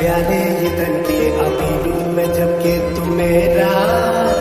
प्यारे ये तन के अभी भी मैं जब के तुम मेरा।